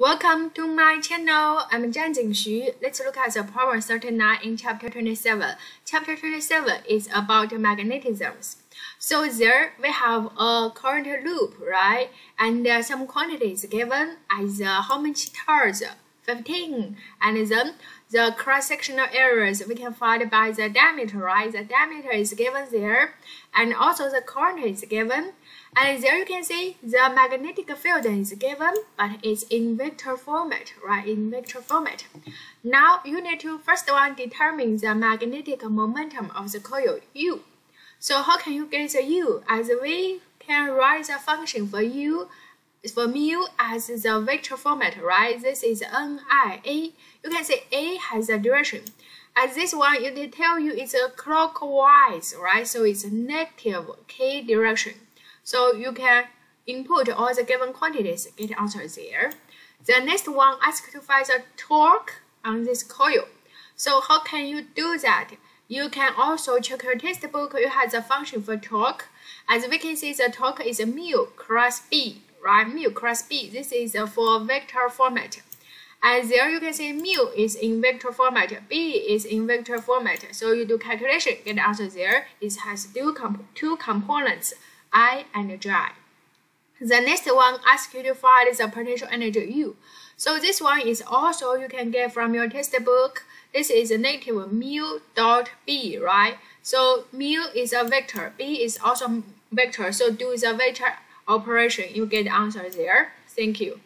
Welcome to my channel. I'm Zhangjin Xu. Let's look at the problem 39 in chapter 27. Chapter 27 is about magnetisms. So there we have a current loop, right? And are some quantities given as uh, how much turns 15 and then um, the cross-sectional areas we can find by the diameter, right? The diameter is given there and also the current is given and there you can see the magnetic field is given, but it's in vector format, right? In vector format. Now you need to first one determine the magnetic momentum of the coil U. So how can you get the U? As we can write the function for U for mu as the vector format, right? This is NIA. You can say A has a direction. As this one, did tell you it's a clockwise, right? So it's a negative k direction. So you can input all the given quantities, get answer there. The next one asks to find the torque on this coil. So how can you do that? You can also check your textbook. You have the function for torque. As we can see, the torque is mu cross B, right? Mu cross B. This is a for vector format. And there you can see mu is in vector format, B is in vector format. So you do calculation, get the answer there. It has two, comp two components. I and J. The next one asks you to find the potential energy U. So this one is also you can get from your textbook. This is a negative mu dot B, right? So mu is a vector, B is also vector. So do the vector operation, you get the answer there. Thank you.